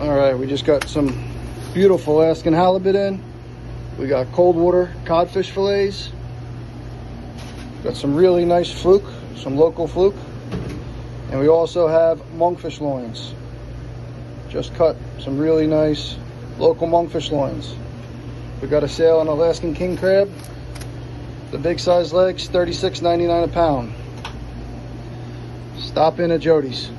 All right, we just got some beautiful Alaskan halibut in. We got cold water codfish fillets. Got some really nice fluke, some local fluke. And we also have monkfish loins. Just cut some really nice local monkfish loins. We got a sale on Alaskan king crab. The big size legs, $36.99 a pound. Stop in at Jodee's.